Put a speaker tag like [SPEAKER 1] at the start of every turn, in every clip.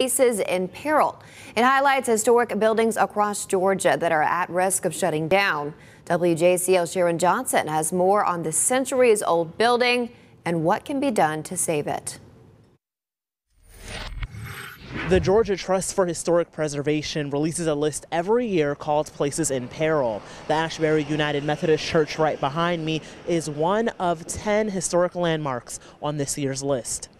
[SPEAKER 1] Places in peril. It highlights historic buildings across Georgia that are at risk of shutting down. WJCL Sharon Johnson has more on the centuries old building and what can be done to save it.
[SPEAKER 2] The Georgia Trust for Historic Preservation releases a list every year called Places in Peril. The Asbury United Methodist Church right behind me is one of 10 historic landmarks on this year's list.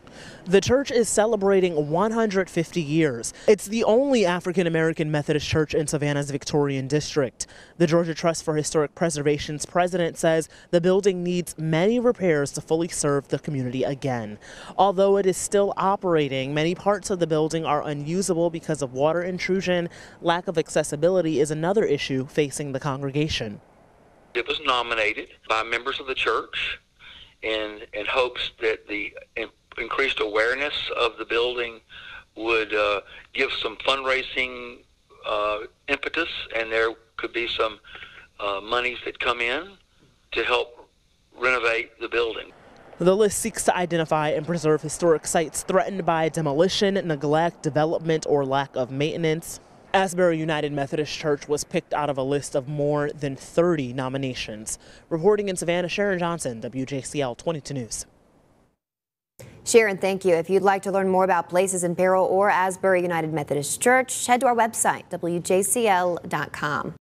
[SPEAKER 2] The church is celebrating 150 years. It's the only African American Methodist church in Savannah's Victorian district. The Georgia Trust for Historic Preservation's president says the building needs many repairs to fully serve the community again. Although it is still operating, many parts of the building are unusable because of water intrusion. Lack of accessibility is another issue facing the congregation.
[SPEAKER 3] It was nominated by members of the church in, in hopes that the increased awareness of the building would uh, give some fundraising uh, impetus, and there could be some uh, monies that come in to help renovate the building.
[SPEAKER 2] The list seeks to identify and preserve historic sites threatened by demolition, neglect, development, or lack of maintenance. Asbury United Methodist Church was picked out of a list of more than 30 nominations. Reporting in Savannah, Sharon Johnson, WJCL 22 News.
[SPEAKER 1] Sharon, thank you. If you'd like to learn more about Places in Peril or Asbury United Methodist Church, head to our website, WJCL.com.